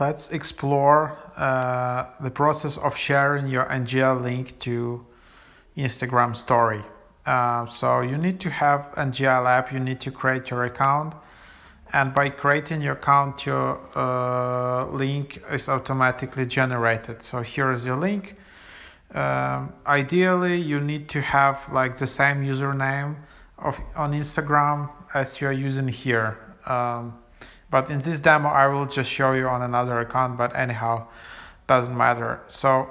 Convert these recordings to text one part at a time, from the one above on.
let's explore uh, the process of sharing your NGL link to Instagram story. Uh, so you need to have NGL app, you need to create your account and by creating your account your uh, link is automatically generated. So here is your link. Um, ideally you need to have like the same username of on Instagram as you're using here. Um, but in this demo, I will just show you on another account, but anyhow, doesn't matter. So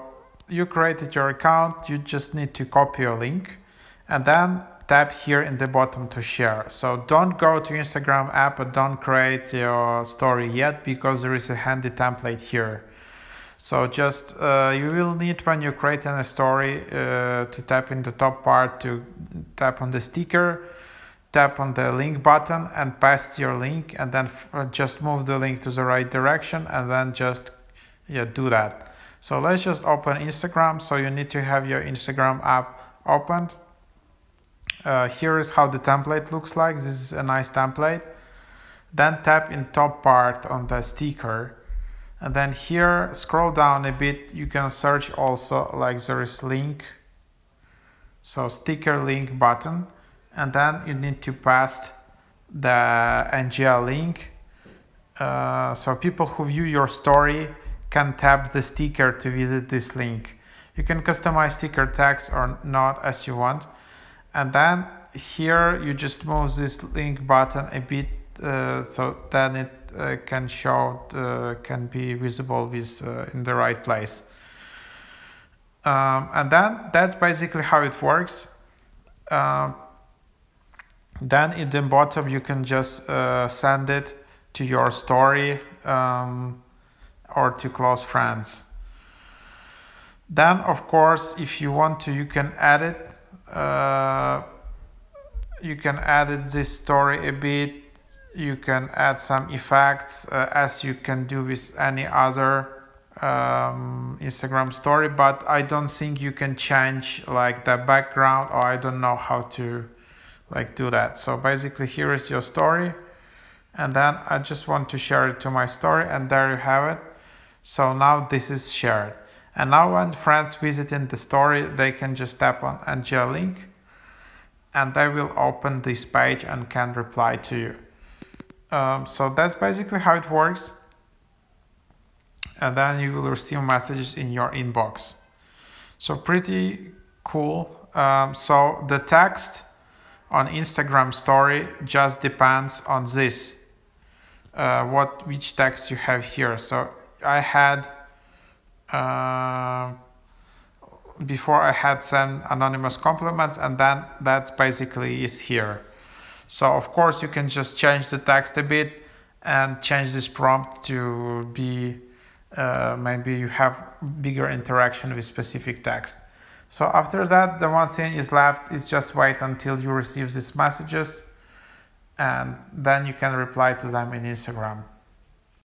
you created your account, you just need to copy your link and then tap here in the bottom to share. So don't go to Instagram app, but don't create your story yet because there is a handy template here. So just uh, you will need when you create a story uh, to tap in the top part to tap on the sticker tap on the link button and paste your link and then uh, just move the link to the right direction and then just yeah do that. So let's just open instagram. So you need to have your instagram app opened. Uh, here is how the template looks like. This is a nice template. Then tap in top part on the sticker. And then here scroll down a bit. You can search also like there is link. So sticker link button and then you need to paste the NGL link. Uh, so people who view your story can tap the sticker to visit this link. You can customize sticker text or not as you want. And then here you just move this link button a bit uh, so then it uh, can show, uh, can be visible with uh, in the right place. Um, and then that's basically how it works. Um, then in the bottom you can just uh, send it to your story um, or to close friends. Then of course if you want to you can edit uh, you can edit this story a bit. You can add some effects uh, as you can do with any other um, Instagram story but I don't think you can change like the background or I don't know how to like do that. So basically here is your story and then I just want to share it to my story and there you have it. So now this is shared. And now when friends visit in the story, they can just tap on NGL link and they will open this page and can reply to you. Um, so that's basically how it works. And then you will receive messages in your inbox. So pretty cool. Um, so the text on Instagram story just depends on this uh, what which text you have here. So I had uh, before I had some anonymous compliments and then that's basically is here. So of course you can just change the text a bit and change this prompt to be uh, maybe you have bigger interaction with specific text so after that, the one thing is left is just wait until you receive these messages and then you can reply to them in Instagram.